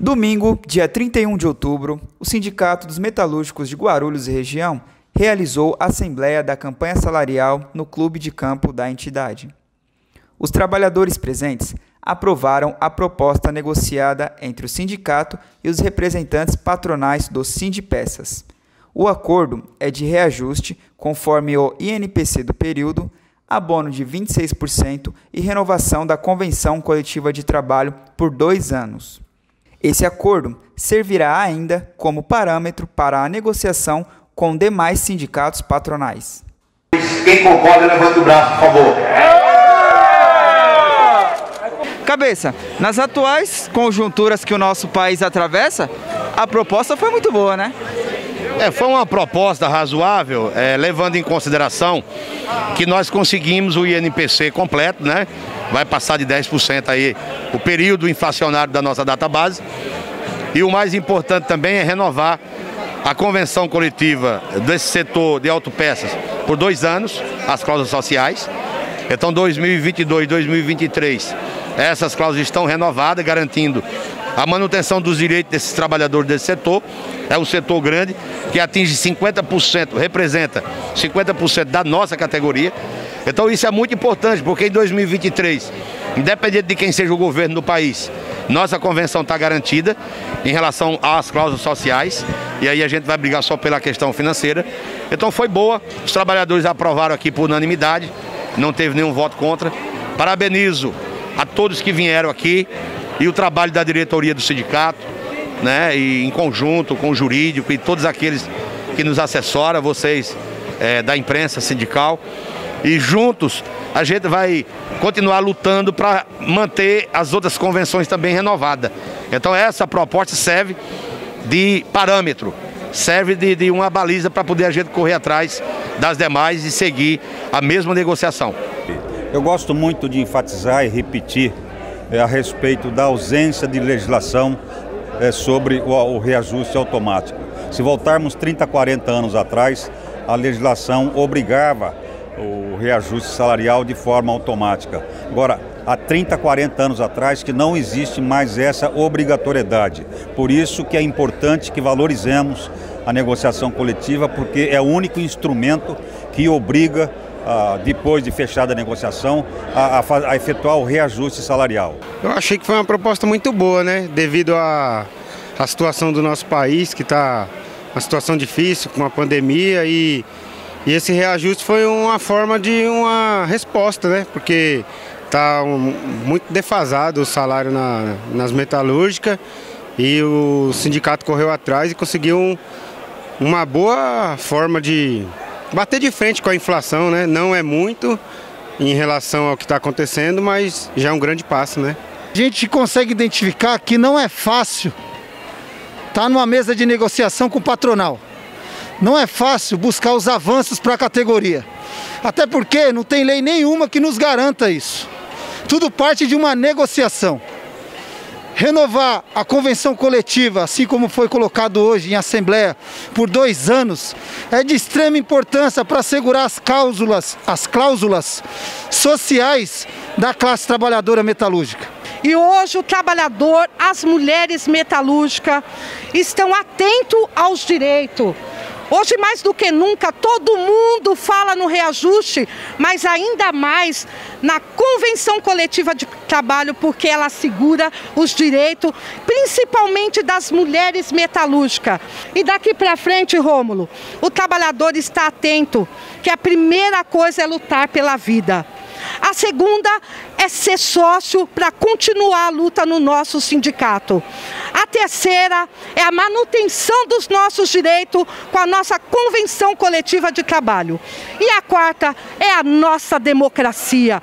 Domingo, dia 31 de outubro, o Sindicato dos Metalúrgicos de Guarulhos e região realizou a assembleia da campanha salarial no clube de campo da entidade. Os trabalhadores presentes aprovaram a proposta negociada entre o sindicato e os representantes patronais do Sindipeças. O acordo é de reajuste conforme o INPC do período, abono de 26% e renovação da convenção coletiva de trabalho por dois anos. Esse acordo servirá ainda como parâmetro para a negociação com demais sindicatos patronais. Quem concorda, levanta o braço, por favor. Cabeça, nas atuais conjunturas que o nosso país atravessa, a proposta foi muito boa, né? É, foi uma proposta razoável, é, levando em consideração que nós conseguimos o INPC completo, né? Vai passar de 10% aí o período inflacionário da nossa database. E o mais importante também é renovar a convenção coletiva desse setor de autopeças por dois anos, as cláusulas sociais. Então 2022 2023 essas cláusulas estão renovadas, garantindo a manutenção dos direitos desses trabalhadores desse setor. É um setor grande que atinge 50%, representa 50% da nossa categoria. Então isso é muito importante, porque em 2023, independente de quem seja o governo do país, nossa convenção está garantida em relação às cláusulas sociais, e aí a gente vai brigar só pela questão financeira. Então foi boa, os trabalhadores aprovaram aqui por unanimidade, não teve nenhum voto contra. Parabenizo a todos que vieram aqui e o trabalho da diretoria do sindicato, né, e em conjunto com o jurídico e todos aqueles que nos assessoram, vocês é, da imprensa sindical. E juntos a gente vai continuar lutando para manter as outras convenções também renovadas. Então essa proposta serve de parâmetro, serve de, de uma baliza para poder a gente correr atrás das demais e seguir a mesma negociação. Eu gosto muito de enfatizar e repetir a respeito da ausência de legislação é, sobre o reajuste automático. Se voltarmos 30, 40 anos atrás, a legislação obrigava o reajuste salarial de forma automática. Agora, há 30, 40 anos atrás que não existe mais essa obrigatoriedade. Por isso que é importante que valorizemos a negociação coletiva, porque é o único instrumento que obriga depois de fechada a negociação, a, a, a, efetuar o reajuste salarial? Eu achei que foi uma proposta muito boa, né? Devido à a, situação do nosso país, que está uma situação difícil com a pandemia e, e esse reajuste foi uma forma de uma resposta, né? Porque está um, muito defasado o salário na, nas metalúrgicas e o sindicato correu atrás e conseguiu um, uma boa forma de bater de frente com a inflação, né? Não é muito em relação ao que está acontecendo, mas já é um grande passo, né? A gente consegue identificar que não é fácil estar tá numa mesa de negociação com o patronal. Não é fácil buscar os avanços para a categoria. Até porque não tem lei nenhuma que nos garanta isso. Tudo parte de uma negociação renovar a convenção coletiva, assim como foi colocado hoje em Assembleia, por dois anos, é de extrema importância para assegurar as cláusulas, as cláusulas sociais da classe trabalhadora metalúrgica. E hoje o trabalhador, as mulheres metalúrgicas estão atentos aos direitos Hoje, mais do que nunca, todo mundo fala no reajuste, mas ainda mais na convenção coletiva de trabalho, porque ela assegura os direitos, principalmente das mulheres metalúrgicas. E daqui para frente, Rômulo, o trabalhador está atento que a primeira coisa é lutar pela vida. A segunda é ser sócio para continuar a luta no nosso sindicato. Terceira é a manutenção dos nossos direitos com a nossa convenção coletiva de trabalho. E a quarta é a nossa democracia.